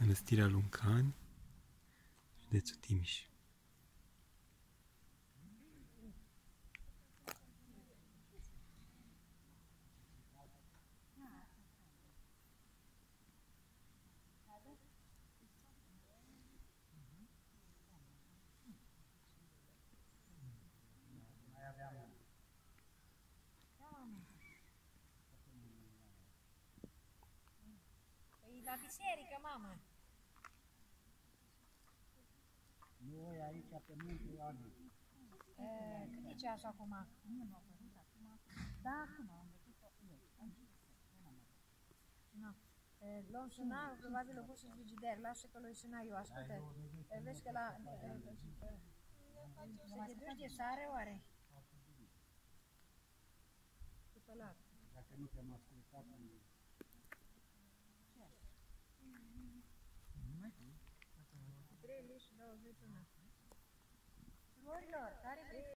Mănăstirea Luncani, județul Timiș. La biserică. Deci, Cât e ceasul acum? Nu m-a părut acum. Da, acum am văzut-o ieri. Nu. Luăm suna, probabil o pus în frigider, lasă că lui suna eu, ascultă. Vezi că la... Se te duci de sare oare? După lapte. Dacă nu te-am ascultat, am Ce? Nu mai tu. 3